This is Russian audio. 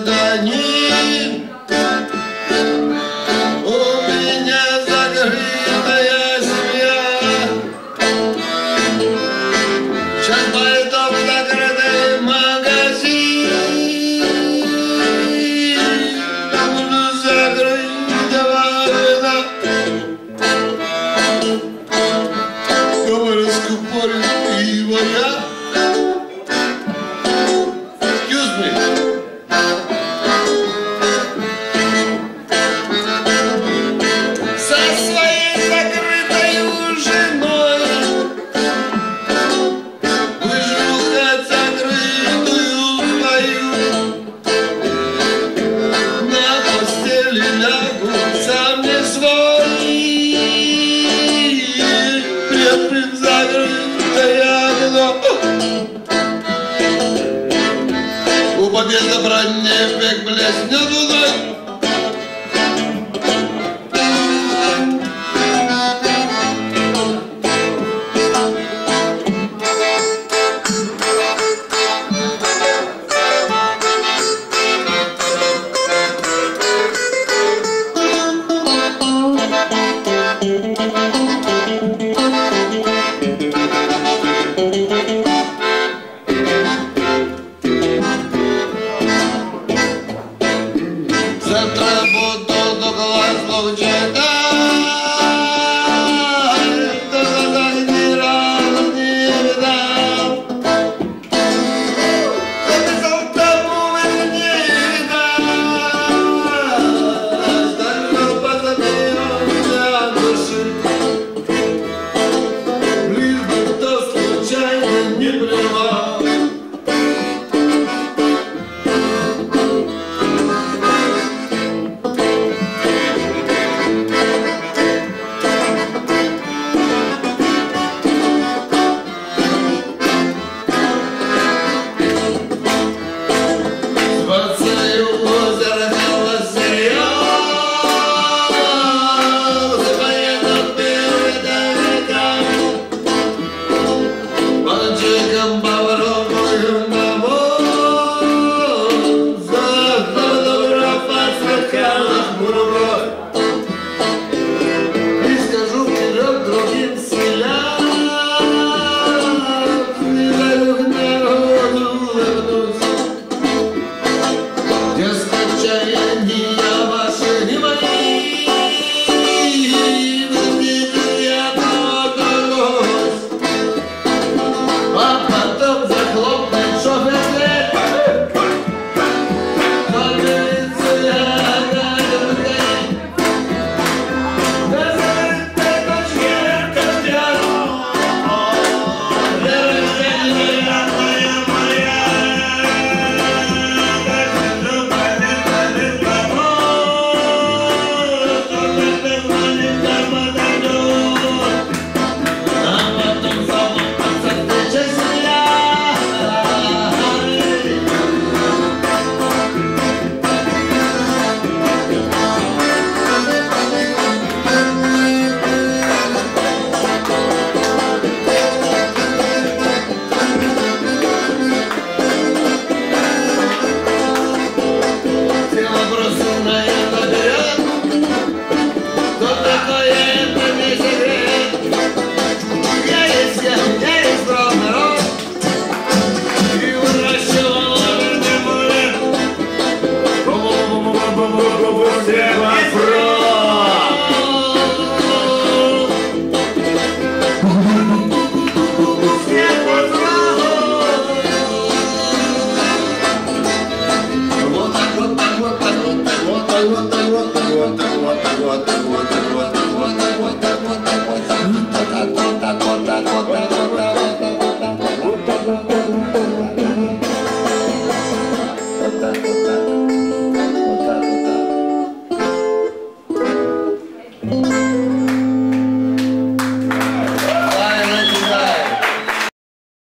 Гражданин У меня закрытая семья. Сейчас пойду в закрытый магазин. Буду закрытого вина Говорю, скупорит пиво я закрытое окно у победы броне век блеснет луной.